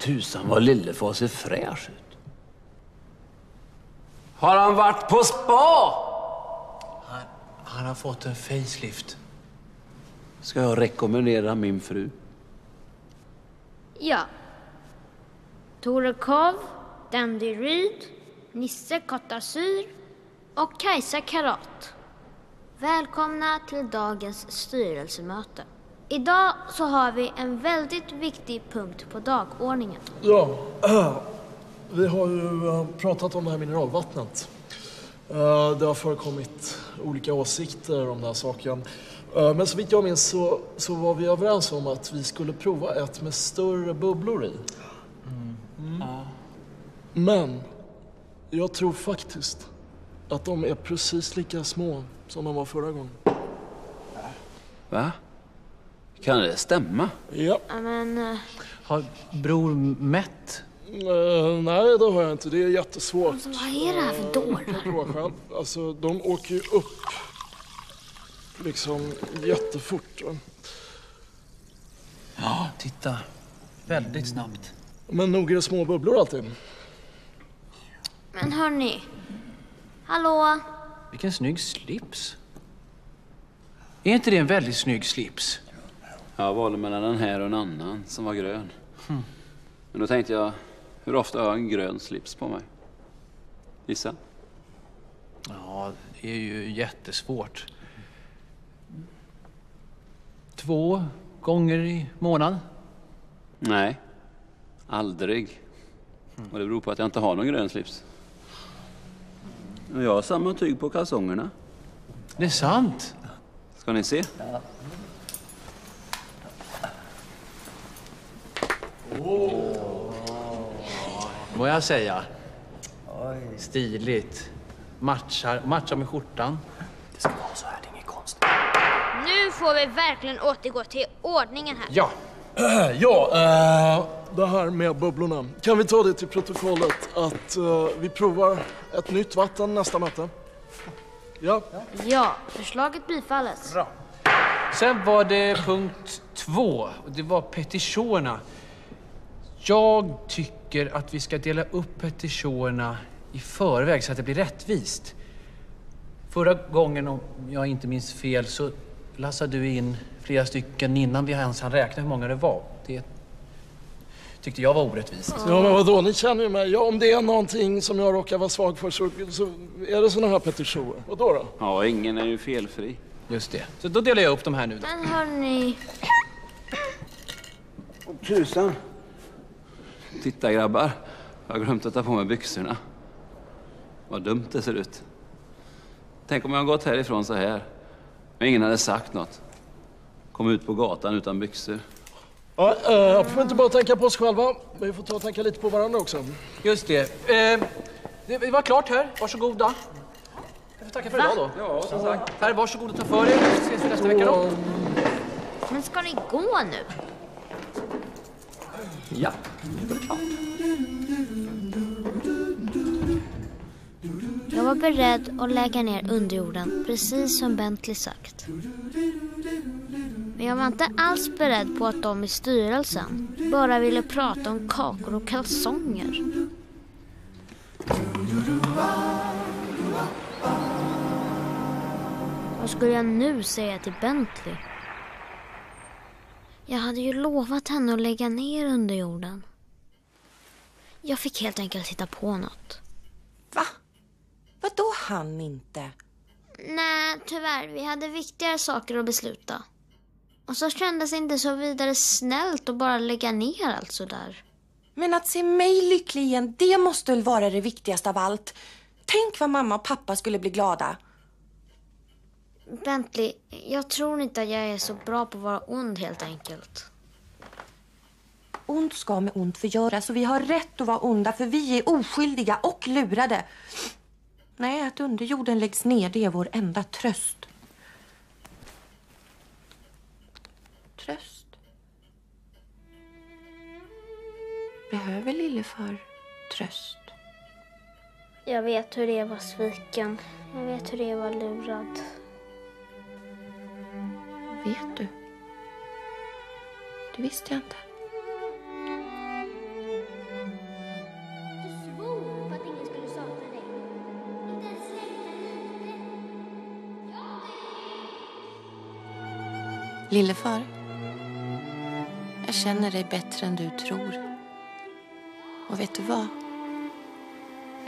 Tusan vad Lillefar ser fräsch ut. Har han varit på spa? Han, han har fått en facelift. Ska jag rekommendera min fru? Ja. Torekov, Dandy Ryd, Nisse Kottasyr och Kajsa Karat. Välkomna till dagens styrelsemöte. Idag så har vi en väldigt viktig punkt på dagordningen. Ja, vi har ju äh, pratat om det här mineralvattnet. Äh, det har förekommit olika åsikter om den här saken. Äh, men så vitt jag minns så, så var vi överens om att vi skulle prova ett med större bubblor i. Mm. Men jag tror faktiskt att de är precis lika små som de var förra gången. Va? Kan det stämma? Ja. Men, eh, Har bror mätt? Eh, nej, det har jag inte. Det är jättesvårt. alltså, vad är det här för dårar? Prova själv. Alltså, de åker ju upp liksom jättefort. va. Ja, titta. Väldigt snabbt. Men nog är det små bubblor alltid. Men hörni. Hallå? Vilken snygg slips. Är inte det en väldigt snygg slips? Jag valde mellan den här och en annan som var grön. Men då tänkte jag, hur ofta har jag en grön slips på mig? Gissa? Ja, det är ju jättesvårt. Två gånger i månaden? Nej, aldrig. Och det beror på att jag inte har någon grön slips. Och jag har samma tyg på kalsongerna. Det är sant. Ska ni se? Må jag säga. Stiligt. Matchar, matchar med skjortan. Det ska vara så här, det är inget konstigt. Nu får vi verkligen återgå till ordningen här. Ja, Ja, eh, det här med bubblorna. Kan vi ta det till protokollet att eh, vi provar ett nytt vatten nästa möte? Ja. Ja, förslaget bifalles. bra. Sen var det punkt två. och Det var petitionerna. Jag tycker att vi ska dela upp petitionerna i förväg så att det blir rättvist. Förra gången, om jag inte minns fel, så lassade du in flera stycken innan vi ens hann räkna hur många det var. Det tyckte jag var orättvist. Ja, men vadå? Ni känner ju mig. Ja, om det är någonting som jag råkar vara svag för så, så är det såna här petitioner. Vadå då? Ja, ingen är ju felfri. Just det. Så då delar jag upp de här nu då. Men hörni. Tusan! Titta grabbar, jag har glömt att ta på mig byxorna. Vad dumt det ser ut. Tänk om jag har gått härifrån så här. Men ingen hade sagt något. Kom ut på gatan utan byxor. Ja, eh, får vi inte bara tänka på oss själva. Vi får ta och tänka lite på varandra också. Just det. Eh, det var klart här. Varsågoda. Jag får tacka för idag då. Ja, som sagt. Här, varsågod och ta för er. Så ses vi nästa vecka då. Men ska ni gå nu? Ja. Jag var beredd att lägga ner underjorden, precis som Bentley sagt. Men jag var inte alls beredd på att de i styrelsen bara ville prata om kakor och kalsonger. Vad skulle jag nu säga till Bentley? Jag hade ju lovat henne att lägga ner underjorden. Jag fick helt enkelt hitta på något. Va? Vadå han inte? Nej, tyvärr. Vi hade viktigare saker att besluta. Och så kändes det inte så vidare snällt att bara lägga ner allt sådär. Men att se mig lycklig igen, det måste väl vara det viktigaste av allt. Tänk vad mamma och pappa skulle bli glada. Bentley, jag tror inte att jag är så bra på att vara ond helt enkelt. Ont ska med ont förgöras och vi har rätt att vara onda för vi är oskyldiga och lurade. Nej, att underjorden läggs ner det är vår enda tröst. Tröst? Behöver Lillefar tröst? Jag vet hur det är att vara sviken. Jag vet hur det är att vara lurad. Vet du? Det visste jag inte. Du svor på att ingen skulle sakna dig. Inte ens släkten Lillefar, jag känner dig bättre än du tror. Och vet du vad?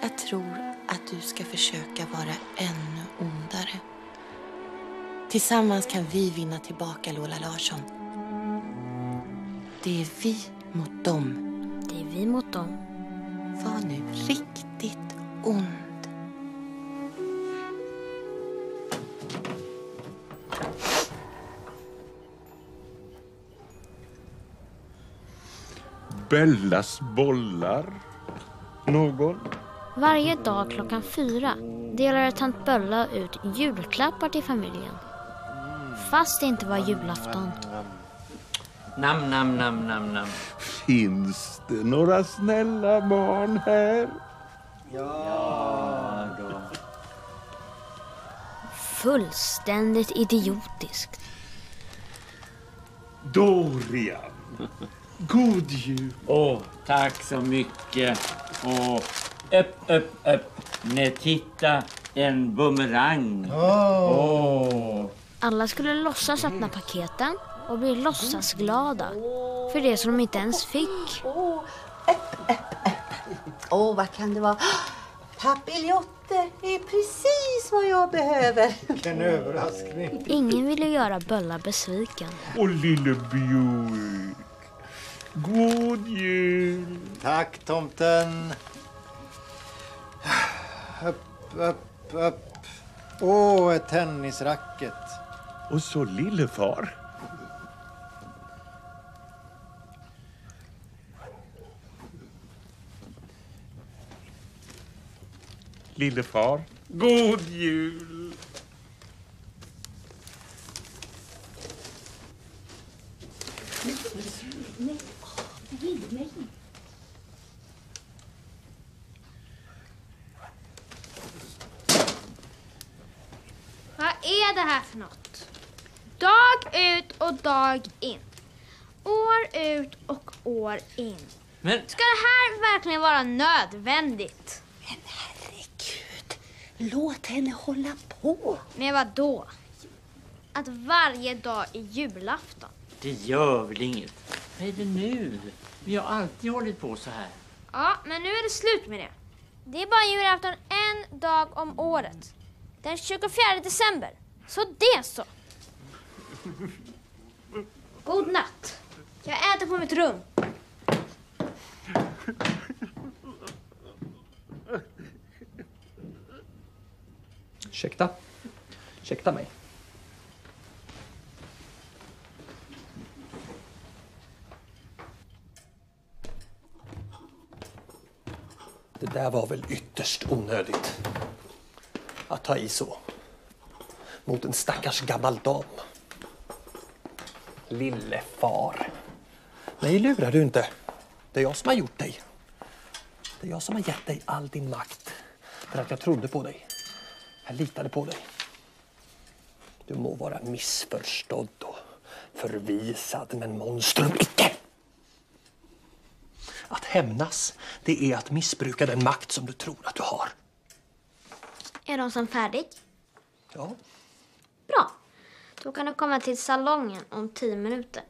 Jag tror att du ska försöka vara ännu ondare. Tillsammans kan vi vinna tillbaka Lola Larsson. Det är vi mot dem. Det är vi mot dem. Var nu riktigt ond. Bellas bollar? Någon? Varje dag klockan fyra delar tant Bölla ut julklappar till familjen. Fast det inte var julafton. Nam, nam, nam, nam, nam. Finns det några snälla barn här? Ja, då. Fullständigt idiotiskt. Dorian. God jul. Åh, tack så mycket. Åh, upp, upp, upp. Nej, titta. En bumerang. Åh. Alla skulle låtsas öppna paketen och bli låtsasglada för det som de inte ens fick. Åh, vad kan det vara? Papiljotter är precis vad jag behöver. Ingen ville göra Bölla besviken. Och lille Björk. God jul. Tack tomten. Upp, upp, upp. Åh, ett tennisracket. Och så lillefar. Lillefar. God jul. Vad är det här för något? Dag ut och dag in. År ut och år in. Men Ska det här verkligen vara nödvändigt? Men herregud, låt henne hålla på. Med vad då? Att varje dag är julafton. det gör väl inget. Vad är det nu? Vi har alltid hållit på så här. Ja, men nu är det slut med det. Det är bara julafton en dag om året. Den 24 december. Så det så. God natt. Jag äter på mitt rum. Ursäkta? Ursäkta mig. Det där var väl ytterst onödigt. Att ta i så. Mot en stackars gammal dam. Lille far. Mig lurar du inte. Det är jag som har gjort dig. Det är jag som har gett dig all din makt. För att jag trodde på dig. Jag litade på dig. Du må vara missförstådd och förvisad, men monstrum icke! Att hämnas, det är att missbruka den makt som du tror att du har. Är de som färdig? Ja, Bra. Då kan du komma till salongen om tio minuter.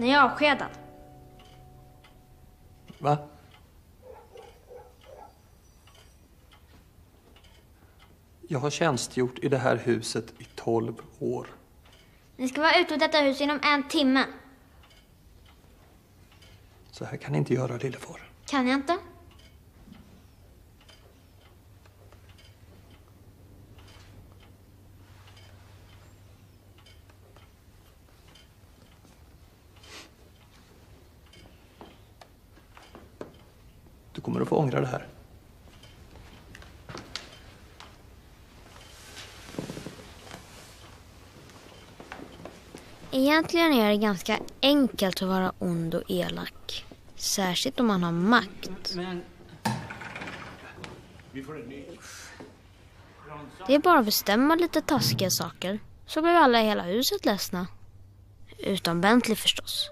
När jag är avskedad. Va? Jag har tjänstgjort i det här huset i 12 år. Ni ska vara ute ur detta hus inom en timme. Så här kan ni inte göra, lillefar. Kan jag inte? Ångra det här. Egentligen är det ganska enkelt att vara ond och elak. Särskilt om man har makt. Men... Det är bara att bestämma lite taskiga saker. Så blir alla i hela huset ledsna. Utom Bentley förstås.